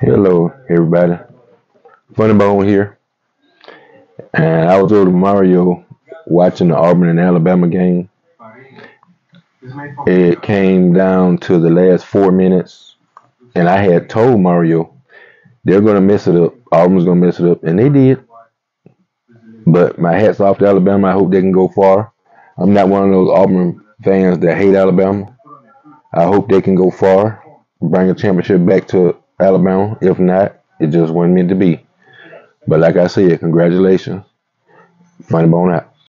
Hello, everybody. Funny Bone here. And I was over to Mario watching the Auburn and Alabama game. It came down to the last four minutes, and I had told Mario they're going to mess it up. Auburn's going to mess it up, and they did. But my hat's off to Alabama. I hope they can go far. I'm not one of those Auburn fans that hate Alabama. I hope they can go far, bring a championship back to Alabama. If not, it just wasn't meant to be. But like I said, congratulations. Funny bone out.